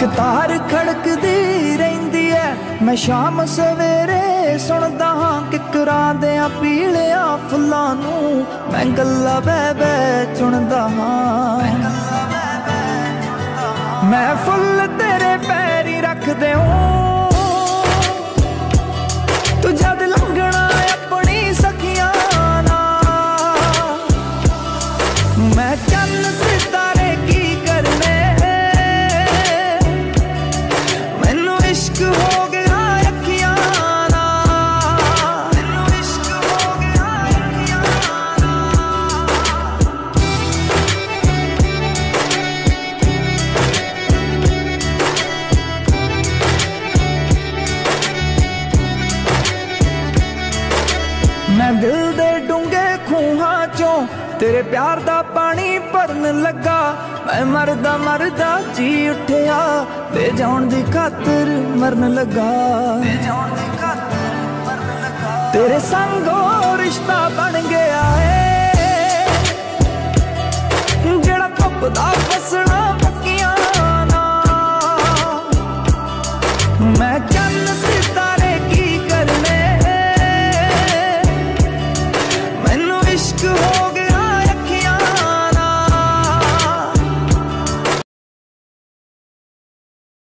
ਕਤਾਰ ਖੜਕਦੀ ਰਹਿੰਦੀ ਐ। ਮੈਂ ਸ਼ਾਮ ਸਵੇਰੇ ਸੁਣਦਾ ਹਾਂ ਕਿਕਰਾਂ ਦੇ ਆ ਪੀਲਿਆਂ ਫੁੱਲਾਂ ਨੂੰ ਮੈਂ ਗੱਲਾਂ ਬੈ ਬੈ ਚੁਣਦਾ ਹਾਂ। ਮੈਂ ਫੁੱਲ ਤੇਰੇ ਪੈਰੀ ਰੱਖ ਦੇਉਂ ਤੂੰ ਜਦ ਲੰਘਣਾ ਆਪਣੀ ਸਖੀਆਂ ਮੈਂ ਚੰਨ ਮੈਂ ਦਿਲ ਦੇ ਡੂੰਘੇ ਖੂਹਾਂ ਚੋਂ ਤੇਰੇ ਪਿਆਰ ਦਾ ਪਾਣੀ ਭਰਨ ਲੱਗਾ। ਮੈਂ ਮਰਦਾ ਮਰਦਾ ਜੀ ਉੱਠਿਆ ਤੇ ਜਾਣ ਦੀ ਖਾਤਰ ਮਰਨ ਲੱਗਾ। ਤੇ ਜਾਣ ਦੀ ਖਾਤਰ ਮਰਨ ਲੱਗਾ। ਤੇਰੇ ਸੰਗੋ ਰਿਸ਼ਤਾ ਬਣ ਗਿਆ ਏ। ਜਿਹੜਾ ਧੁੱਪ ਦਾ